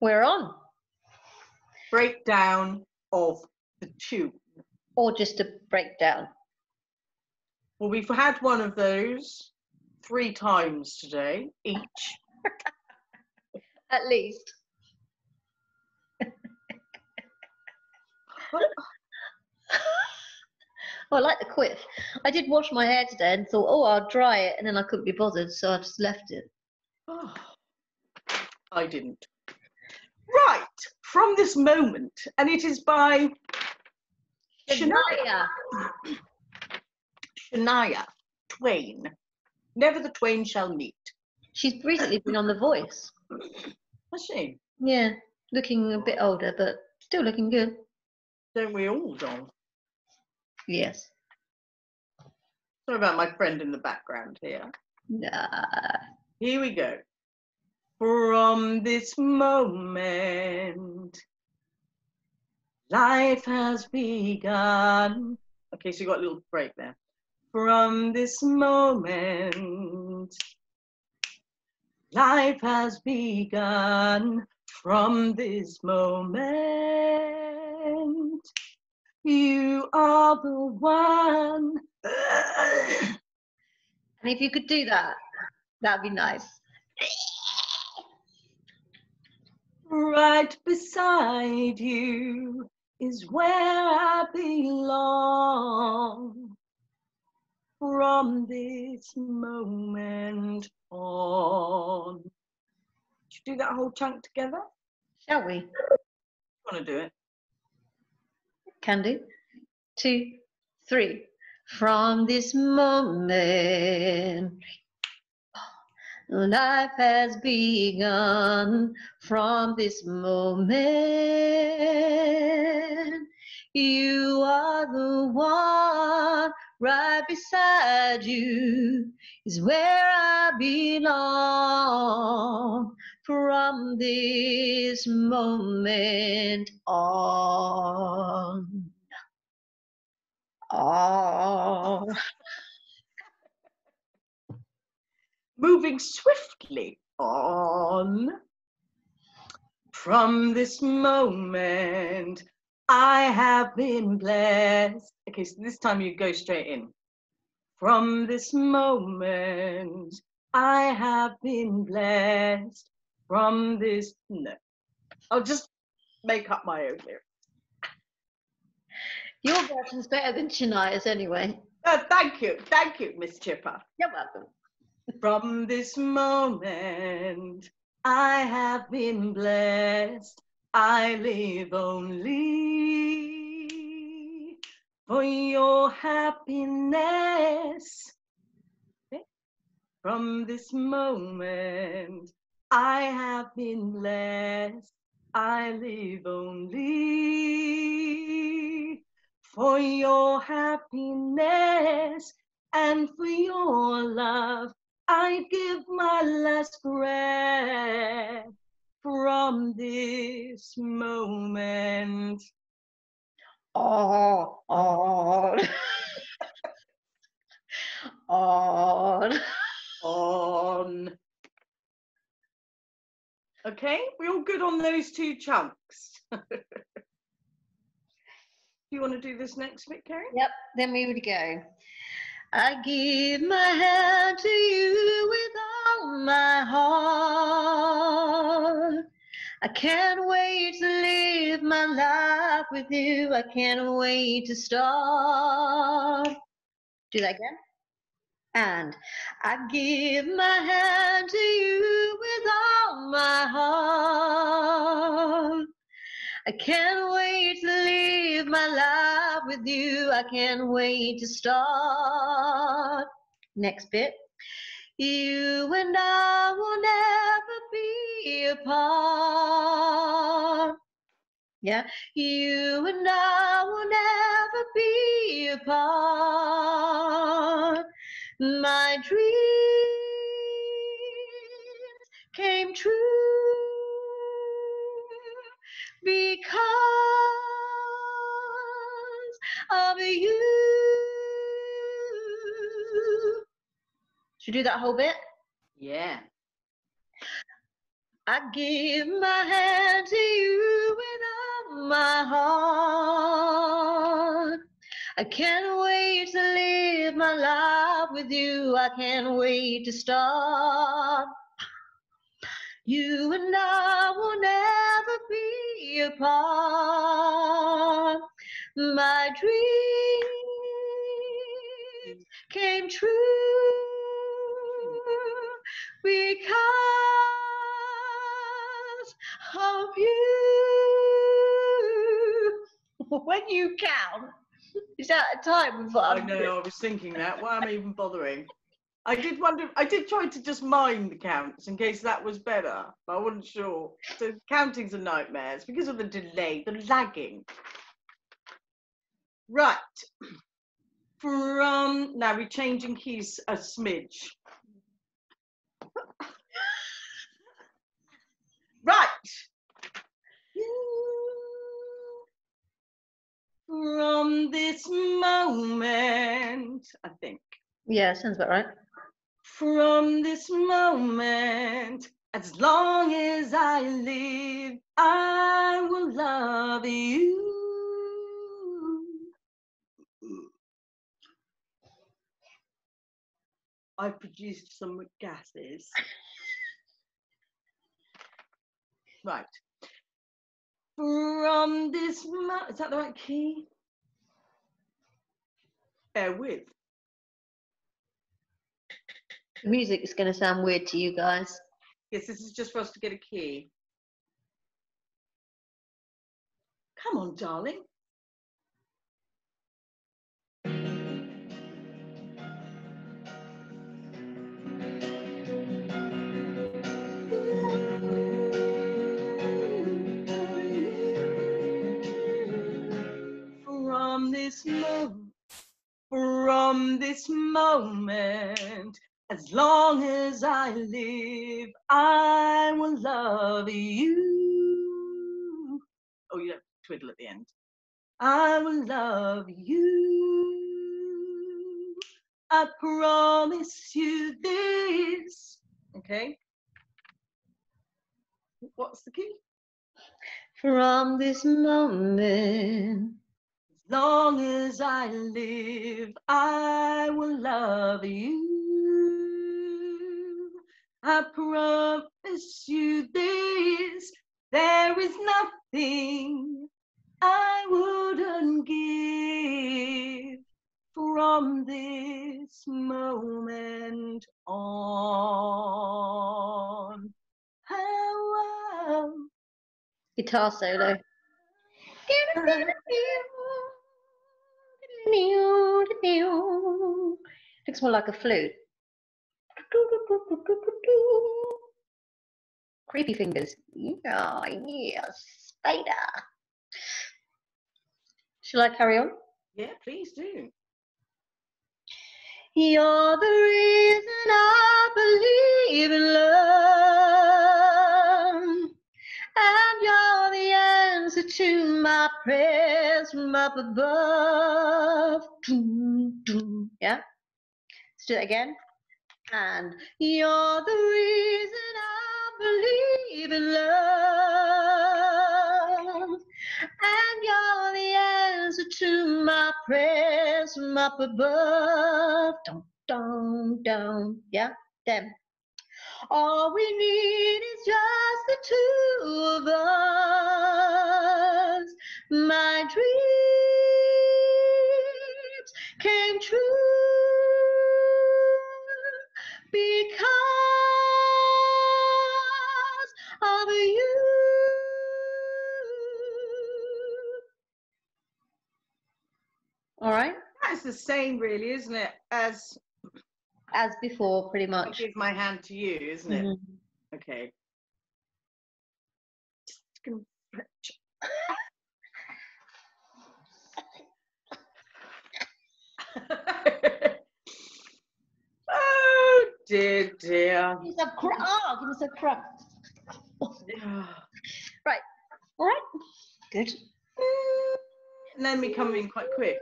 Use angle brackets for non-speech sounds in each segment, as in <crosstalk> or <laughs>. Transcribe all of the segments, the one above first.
We're on. Breakdown of the tune. Or just a breakdown. Well, we've had one of those three times today, each. <laughs> At least. <laughs> Oh, I like the quiff. I did wash my hair today and thought, oh, I'll dry it, and then I couldn't be bothered, so I just left it. Oh, <sighs> I didn't. Right, from this moment, and it is by Shania. <clears throat> Shania. Twain. Never the twain shall meet. She's recently been on The Voice. Has she? Yeah, looking a bit older, but still looking good. Don't we all, Don? Yes. Sorry about my friend in the background here. Nah. Here we go. From this moment, life has begun. Okay, so you got a little break there. From this moment, life has begun. From this moment, you are the one. And if you could do that, that'd be nice. Right beside you is where I belong. From this moment on. Should we do that whole chunk together? Shall we? Want to do it? Can do. Two, three. From this moment, life has begun. From this moment, you are the one right beside you is where I belong. From this moment on. Oh, Moving swiftly on. From this moment, I have been blessed. Okay, so this time you go straight in. From this moment, I have been blessed. From this, no. I'll just make up my own lyrics. your version's better than Shania's anyway. Uh, thank you, thank you, Miss Chipper. You're welcome. From this moment, I have been blessed. I live only for your happiness. From this moment, I have been blessed. I live only for your happiness and for your love. I give my last breath from this moment. Oh, on. on. On. Okay, we're all good on those two chunks. do <laughs> you want to do this next bit, Kerri? Yep, then we would go. I give my hand to you with all my heart. I can't wait to live my life with you. I can't wait to start. Do that again. And I give my hand to you with all my heart. I can't wait to live my life with you. I can't wait to start. Next bit. You and I will never be apart. Yeah. You and I will never be apart. My dreams came true because of you. Should we do that whole bit? Yeah. I give my hand to you with all my heart. I can't wait to live my life with you. I can't wait to start. You and I will never be apart. My dreams came true because of you. <laughs> When you count, is that a time I know, I was thinking that. Why am I even bothering? I did wonder, I did try to just mind the counts in case that was better, but I wasn't sure. So counting's a nightmare. It's because of the delay, the lagging. Right. From, now we're changing keys a uh, smidge. right. From this moment, I think. Yeah, sounds about right. From this moment, as long as I live, I will love you. I produced some gases. right. From this mo- is that the right key? Bear with. The music is going to sound weird to you guys. Yes, this is just for us to get a key. Come on, darling. This moment, from this moment, as long as I live, I will love you. Oh, you have to twiddle at the end. I will love you. I promise you this. Okay. What's the key? From this moment, long as I live, I will love you. I promise you this. There is nothing I wouldn't give from this moment on. How um, guitar solo. Looks more like a flute. Creepy fingers. Yeah, yes, spider. Shall I carry on? Yeah, please do. You're the reason I believe in love. And you're the answer to my prayers from up above. Doom, doom. Yeah? Let's do that again. And you're the reason I believe in love. And you're the answer to my prayers from up above. Dum, dum, dum. Yeah, them. All we need is just the two of us. My dreams came true because of you. All right, That's the same, really, isn't it? As as before, pretty I much. give my hand to you, isn't it? Mhm. Okay. Just gonna stretch. oh dear, dear. Us a crack. Oh, give us a crack. <sighs> All right, good. Let me come in quite quick.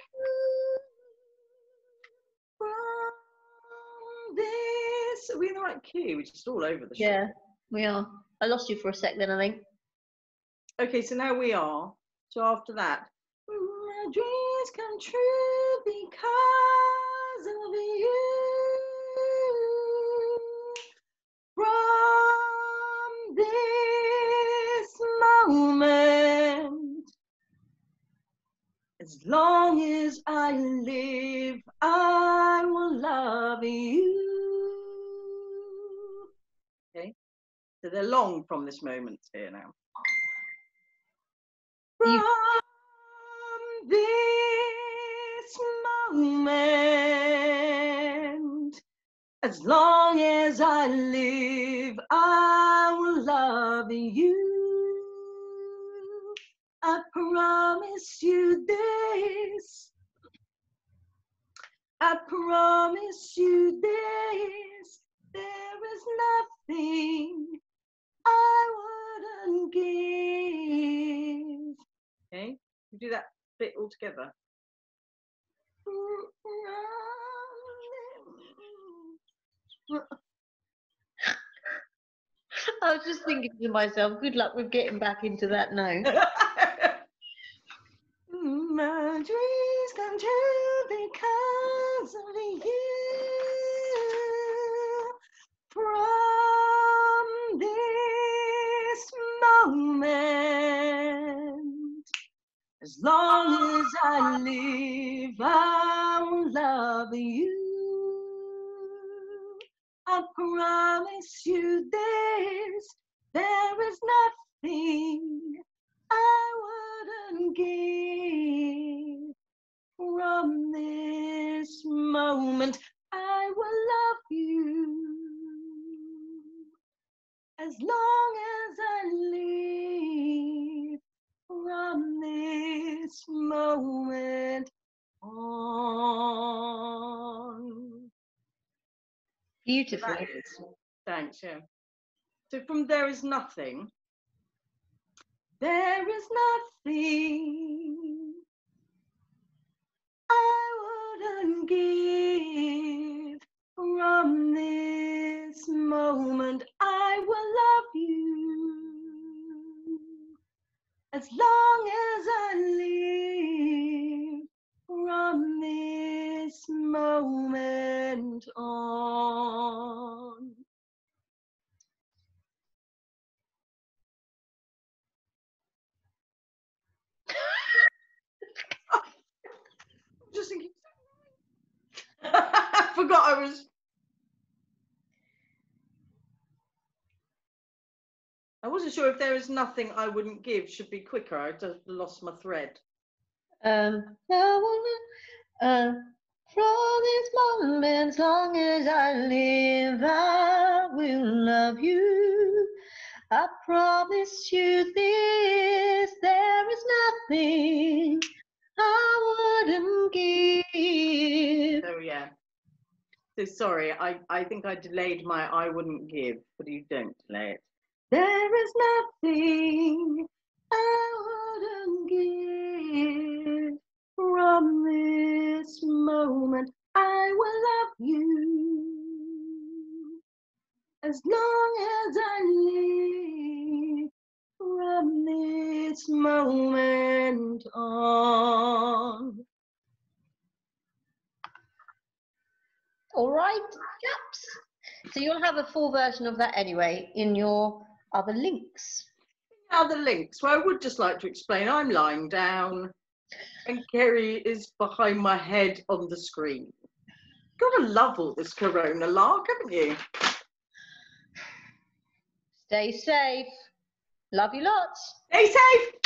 This, are we in the right key? We're just all over the shop. Yeah, we are. I lost you for a sec then, I think. Okay, so now we are. So after that, my dreams come true because of you. From this moment, as long as I live, I will love you. Okay, so they're long from this moment here now. From this moment, as long as I live, I will love you. I promise you this. I promise you this. There is nothing I wouldn't give. Okay, you do that bit all together. I was just thinking to myself, good luck with getting back into that now. <laughs> My dreams come true because of you. From this moment, as long as I live, I will love you. I promise you this, there is nothing I wouldn't give. From this moment, I will love you. As long as I live, from this moment Beautiful. Thanks, yeah. So from there is nothing. There is nothing I wouldn't give from this moment. I will love you as long as I live from this moment on. <laughs> Just thinking. <laughs> I forgot I was. I wasn't sure if there is nothing I wouldn't give should be quicker. I just lost my thread. Um, I wanna, uh, from this moment, as long as I live, I will love you. I promise you this, there is nothing I wouldn't give. So yeah. So sorry, I, I think I delayed my I wouldn't give, but you don't delay it. There is nothing I wouldn't give from this moment. I will love you as long as I live from this moment on. All right, chaps. So you'll have a full version of that anyway in your other links. Now the links. Well, I would just like to explain. I'm lying down, and Kerri is behind my head on the screen. Gotta love all this Corona lark, haven't you? Stay safe. Love you lots. Stay safe.